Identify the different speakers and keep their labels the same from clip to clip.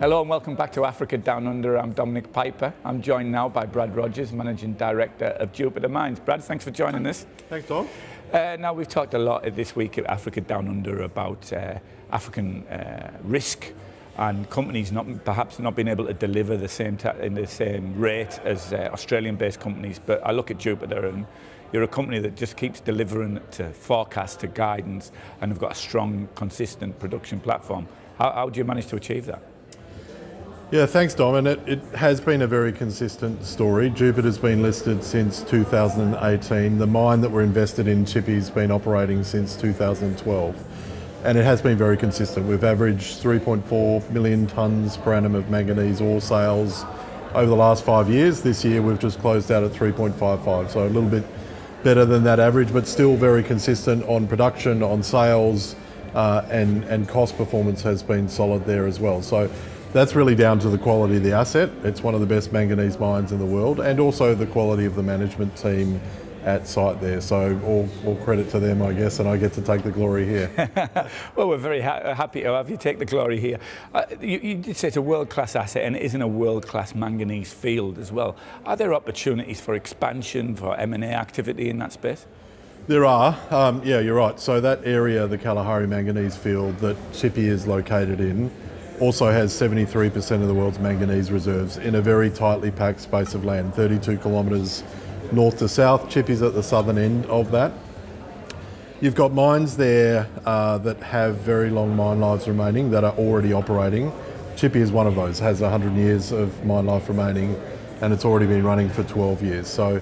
Speaker 1: Hello and welcome back to Africa Down Under. I'm Dominic Piper. I'm joined now by Brad Rogers, Managing Director of Jupiter Mines. Brad, thanks for joining us.
Speaker 2: Thanks, Tom.
Speaker 1: Uh, now, we've talked a lot this week at Africa Down Under about uh, African uh, risk and companies not perhaps not being able to deliver the same in the same rate as uh, Australian-based companies. But I look at Jupiter and you're a company that just keeps delivering to forecast, to guidance, and have got a strong, consistent production platform. How, how do you manage to achieve that?
Speaker 2: Yeah, thanks, Dom. And it, it, has been a very consistent story. Jupiter's been listed since 2018. The mine that we're invested in, Tshipi's been operating since 2012. And it has been very consistent. We've averaged 3.4 million tonnes per annum of manganese ore sales over the last five years. This year we've just closed out at 3.55, so a little bit better than that average, but still very consistent on production, on sales, uh, and, and cost performance has been solid there as well. So that's really down to the quality of the asset. It's one of the best manganese mines in the world, and also the quality of the management team at site there. So all, all credit to them, I guess, and I get to take the glory here.
Speaker 1: well, we're very ha happy to have you take the glory here. Uh, you, you, did say it's a world-class asset, and it is in a world-class manganese field as well. Are there opportunities for expansion, for M&A activity in that space?
Speaker 2: There are, um, yeah, you're right. So that area, the Kalahari manganese field that Tshipi is located in, also has 73% of the world's manganese reserves in a very tightly packed space of land, 32 kilometres north to south. Tshipi's at the southern end of that. You've got mines there uh, that have very long mine lives remaining that are already operating. Tshipi is one of those, has 100 years of mine life remaining and it's already been running for 12 years. So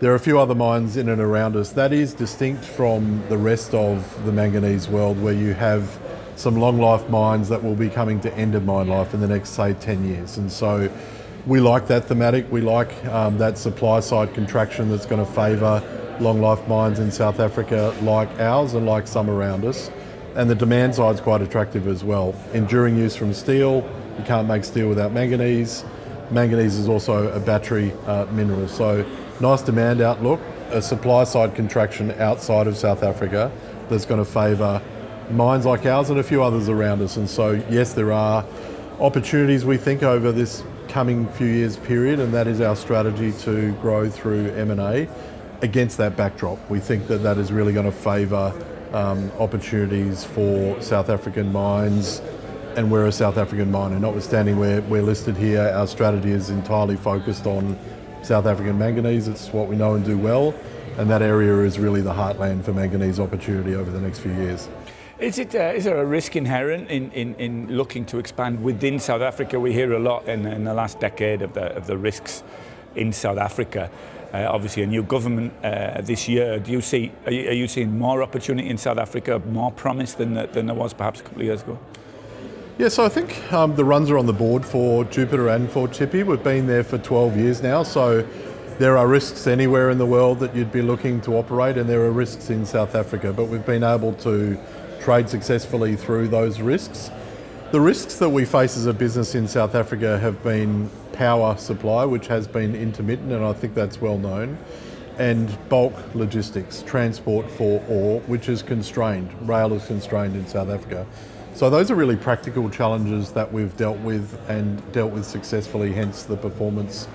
Speaker 2: there are a few other mines in and around us. That is distinct from the rest of the manganese world where you have some long life mines that will be coming to end of mine life in the next, say, 10 years. And so we like that thematic. We like um, that supply side contraction that's going to favour long life mines in South Africa like ours and like some around us. And the demand side is quite attractive as well. Enduring use from steel, you can't make steel without manganese. Manganese is also a battery uh, mineral. So nice demand outlook, a supply side contraction outside of South Africa that's going to favour mines like ours and a few others around us. And so, yes, there are opportunities we think over this coming few years period, and that is our strategy to grow through M&A against that backdrop. We think that that is really going to favour um, opportunities for South African mines, and we're a South African miner. Notwithstanding we're, we're listed here, our strategy is entirely focused on South African manganese. It's what we know and do well, and that area is really the heartland for manganese opportunity over the next few years.
Speaker 1: Is, it, uh, is there a risk inherent in, in, in looking to expand within South Africa? We hear a lot in, in the last decade of the, of the risks in South Africa. Uh, obviously, a new government uh, this year. Do you see? Are you, are you, seeing more opportunity in South Africa, more promise than than there was perhaps a couple of years ago?
Speaker 2: Yeah, so I think um, the runs are on the board for Jupiter and for Tshipi. We've been there for 12 years now, so there are risks anywhere in the world that you'd be looking to operate, and there are risks in South Africa. But we've been able to trade successfully through those risks. The risks that we face as a business in South Africa have been power supply, which has been intermittent, and I think that's well known, and bulk logistics, transport for ore, which is constrained. Rail is constrained in South Africa. So those are really practical challenges that we've dealt with and dealt with successfully, hence the performance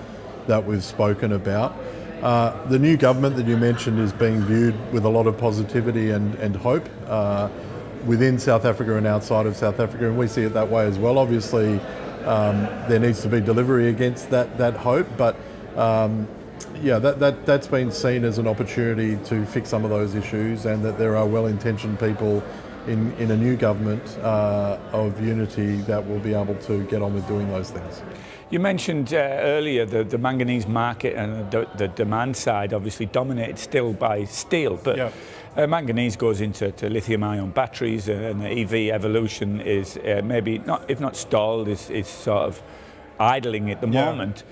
Speaker 2: that we've spoken about. Uh, the new government that you mentioned is being viewed with a lot of positivity and, and hope. Uh, within South Africa and outside of South Africa, and we see it that way as well. Obviously, um, there needs to be delivery against that that hope, but um, yeah, that, that that's been seen as an opportunity to fix some of those issues, and that there are well-intentioned people in, in a new government uh, of unity that will be able to get on with doing those things.
Speaker 1: You mentioned uh, earlier the, the manganese market and the, the, demand side, obviously dominated still by steel, but yeah. uh, manganese goes into lithium-ion batteries, uh, and the EV evolution is uh, maybe not, if not stalled, is, is sort of idling at the yeah. moment.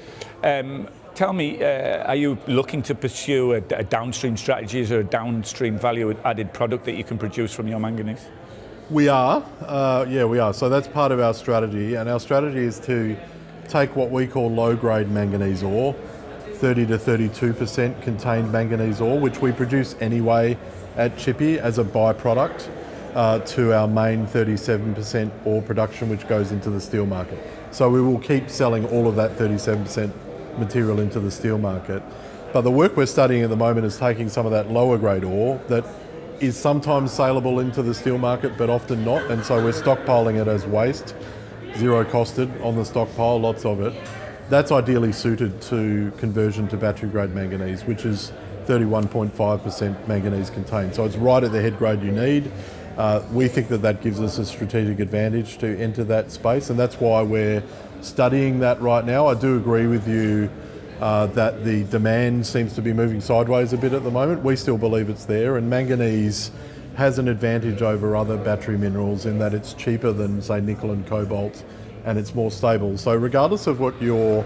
Speaker 1: Um, tell me, uh, are you looking to pursue a, a downstream strategy? or a downstream value-added product that you can produce from your manganese?
Speaker 2: We are, uh, yeah, we are. So that's part of our strategy, and our strategy is to take what we call low grade manganese ore, 30 to 32% contained manganese ore, which we produce anyway at Tshipi as a byproduct. uh, to our main 37% ore production, which goes into the steel market. So we will keep selling all of that 37% material into the steel market. But the work we're studying at the moment is taking some of that lower grade ore that is sometimes saleable into the steel market, but often not. And so we're stockpiling it as waste, zero costed on the stockpile, lots of it. That's ideally suited to conversion to battery grade manganese, which is 31.5% manganese contained. So it's right at the head grade you need. Uh, we think that that gives us a strategic advantage to enter that space, and that's why we're studying that right now. I do agree with you uh, that the demand seems to be moving sideways a bit at the moment. We still believe it's there, and manganese has an advantage over other battery minerals in that it's cheaper than, say, nickel and cobalt, and it's more stable. So, regardless of what your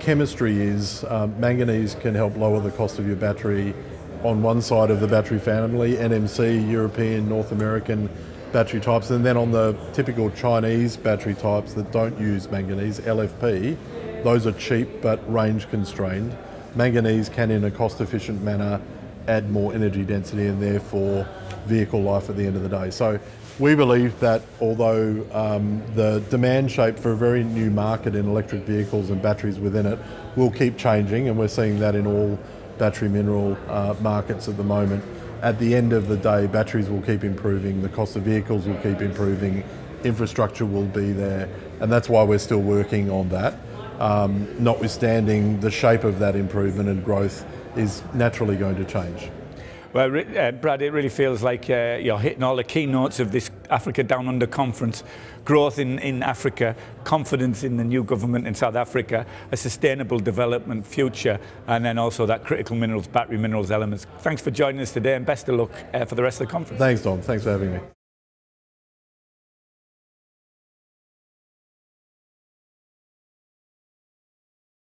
Speaker 2: chemistry is, um, manganese can help lower the cost of your battery on one side of the battery family, NMC, European, North American battery types, and then on the typical Chinese battery types that don't use manganese, LFP, those are cheap but range constrained. Manganese can, in a cost efficient manner, add more energy density and therefore vehicle life at the end of the day. So we believe that although um, the demand shape for a very new market in electric vehicles and batteries within it will keep changing, and we're seeing that in all battery mineral uh, markets at the moment. At the end of the day, batteries will keep improving, the cost of vehicles will keep improving, infrastructure will be there, and that's why we're still working on that um, notwithstanding the shape of that improvement and growth is naturally going to change.
Speaker 1: Well, uh, Brad, it really feels like uh, you're hitting all the keynotes of this Africa Down Under conference. Growth in, in Africa, confidence in the new government in South Africa, a sustainable development future, and then also that critical minerals, battery minerals elements. Thanks for joining us today and best of luck uh, for the rest of the conference.
Speaker 2: Thanks, Dom. Thanks for having me.